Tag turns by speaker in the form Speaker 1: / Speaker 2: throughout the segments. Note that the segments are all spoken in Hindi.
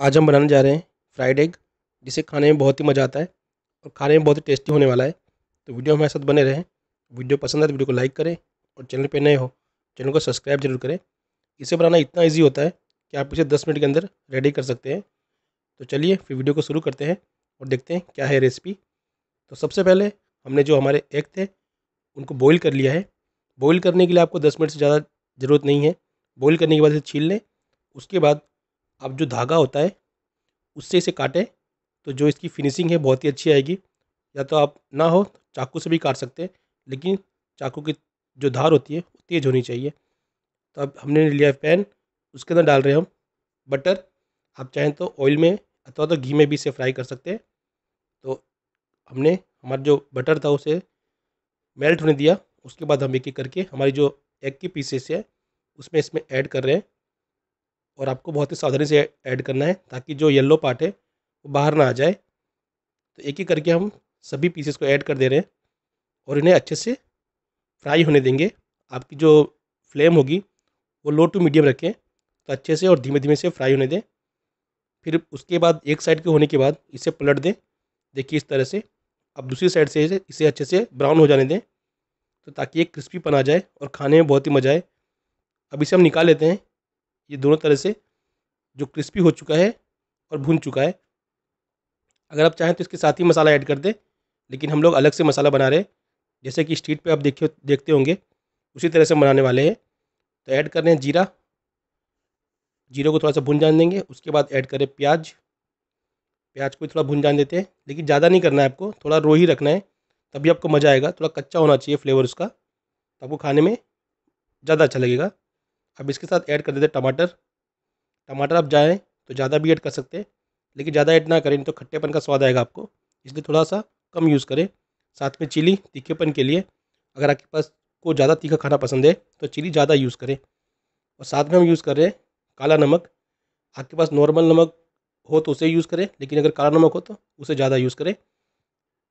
Speaker 1: आज हम बनाने जा रहे हैं फ्राइड एग जिसे खाने में बहुत ही मज़ा आता है और खाने में बहुत ही टेस्टी होने वाला है। तो वीडियो हमारे साथ बने रहें। वीडियो पसंद आए तो वीडियो को लाइक करें और चैनल पर नए हो चैनल को सब्सक्राइब ज़रूर करें। इसे बनाना इतना ईजी होता है कि आप इसे दस मिनट के अंदर रेडी कर सकते हैं। तो चलिए फिर वीडियो को शुरू करते हैं और देखते हैं क्या है रेसिपी तो सबसे पहले हमने जो हमारे एग थे, उनको बॉईल कर लिया है। बॉईल करने के लिए आपको दस मिनट से ज़्यादा ज़रूरत नहीं है। बॉईल करने के बाद इसे छील लें। उसके बाद अब जो धागा होता है, उससे इसे काटें। तो जो इसकी फिनिशिंग है, बहुत ही अच्छी आएगी। या तो आप ना हो, चाकू से भी काट सकते हैं, लेकिन चाकू की जो धार होती है, वो तेज़ होनी चाहिए। तो अब हमने लिया पैन, उसके अंदर डाल रहे हैं हम बटर। आप चाहें तो ऑयल में अथवा तो घी में भी इसे फ्राई कर सकते हैं। तो हमने, हमारा जो बटर था, उसे मेल्ट होने दिया। उसके बाद हम एक एक करके हमारी जो एग की पीसेस है, उसमें इसमें ऐड कर रहे हैं। और आपको बहुत ही सावधानी से ऐड करना है ताकि जो येलो पार्ट है, वो बाहर ना आ जाए। तो एक ही करके हम सभी पीसेस को ऐड कर दे रहे हैं और इन्हें अच्छे से फ्राई होने देंगे। आपकी जो फ्लेम होगी, वो लो टू मीडियम रखें तो अच्छे से और धीमे धीमे से फ्राई होने दें। फिर उसके बाद एक साइड के होने के बाद इसे पलट दें। देखिए इस तरह से। अब दूसरी साइड से इसे अच्छे से ब्राउन हो जाने दें। तो ताकि एक क्रिस्पी आ जाए और खाने में बहुत ही मज़ा आए। अब इसे हम निकाल लेते हैं। ये दोनों तरह से जो क्रिस्पी हो चुका है और भुन चुका है। अगर आप चाहें तो इसके साथ ही मसाला ऐड कर दें, लेकिन हम लोग अलग से मसाला बना रहे हैं। जैसे कि स्ट्रीट पे आप देखिए देखते होंगे, उसी तरह से बनाने वाले हैं। तो ऐड कर रहे हैं जीरा। जीरे को थोड़ा सा भुन जान देंगे, उसके बाद ऐड करें प्याज। प्याज को थोड़ा भुन जान देते हैं, लेकिन ज़्यादा नहीं करना है आपको, थोड़ा रो ही रखना है, तभी आपको मज़ा आएगा। थोड़ा कच्चा होना चाहिए फ्लेवर उसका तो आपको खाने में ज़्यादा अच्छा लगेगा। अब इसके साथ ऐड कर देते टमाटर। टमाटर आप जाएँ तो ज़्यादा भी ऐड कर सकते हैं, लेकिन ज़्यादा ऐड ना करें तो खट्टेपन का स्वाद आएगा आपको। इसलिए थोड़ा सा कम यूज़ करें। साथ में चिली तीखेपन के लिए, अगर आपके पास को ज़्यादा तीखा खाना पसंद है तो चिली ज़्यादा यूज़ करें। और साथ में हम यूज़ कर रहे हैं काला नमक। आपके पास नॉर्मल नमक हो तो उसे यूज़ करें, लेकिन अगर काला नमक हो तो उसे ज़्यादा यूज़ करें।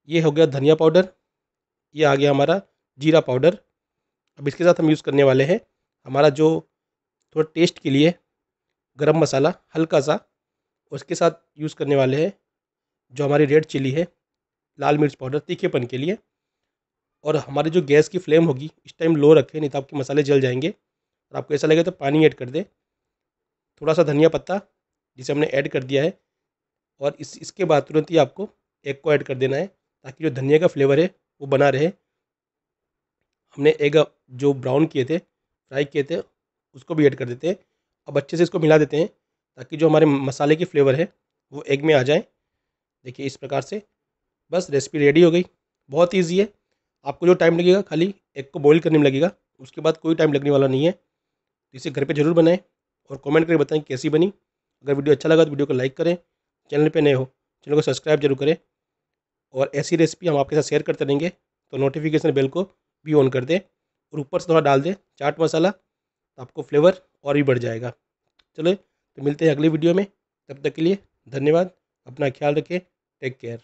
Speaker 1: ये हो गया धनिया पाउडर ये आ गया हमारा जीरा पाउडर अब इसके साथ हम यूज़ करने वाले हैं, हमारा जो थोड़ा टेस्ट के लिए गरम मसाला हल्का सा उसके साथ यूज़ करने वाले हैं जो हमारी रेड चिली है, लाल मिर्च पाउडर तीखेपन के लिए। और हमारी जो गैस की फ्लेम होगी, इस टाइम लो रखें, नहीं तो आपके मसाले जल जाएँगे। और आपको ऐसा लगे तो पानी ऐड कर दें। थोड़ा सा धनिया पत्ता, जिसे हमने ऐड कर दिया है, और इस, इसके बाद तुरंत ही आपको एग को ऐड कर देना है, ताकि जो धनिया का फ्लेवर है, वो बना रहे। हमने एग जो ब्राउन किए थे फ्राई किए थे उसको भी ऐड कर देते हैं। अब अच्छे से इसको मिला देते हैं ताकि जो हमारे मसाले की फ्लेवर है, वो एग में आ जाए। देखिए इस प्रकार से। बस रेसिपी रेडी हो गई। बहुत ईजी है। आपको जो टाइम लगेगा, खाली एग को बॉईल करने में लगेगा। उसके बाद कोई टाइम लगने वाला नहीं है। तो इसे घर पे ज़रूर बनाएँ और कमेंट करके बताएँ कैसी बनी। अगर वीडियो अच्छा लगा तो वीडियो को लाइक करें। चैनल पे नए हो, चैनल को सब्सक्राइब ज़रूर करें। और ऐसी रेसिपी हम आपके साथ शेयर करते रहेंगे तो नोटिफिकेशन बेल को भी ऑन कर दें। और ऊपर से थोड़ा डाल दें चाट मसाला। तो आपको फ्लेवर और भी बढ़ जाएगा। चलो तो मिलते हैं अगले वीडियो में। तब तक के लिए धन्यवाद। अपना ख्याल रखें। Take care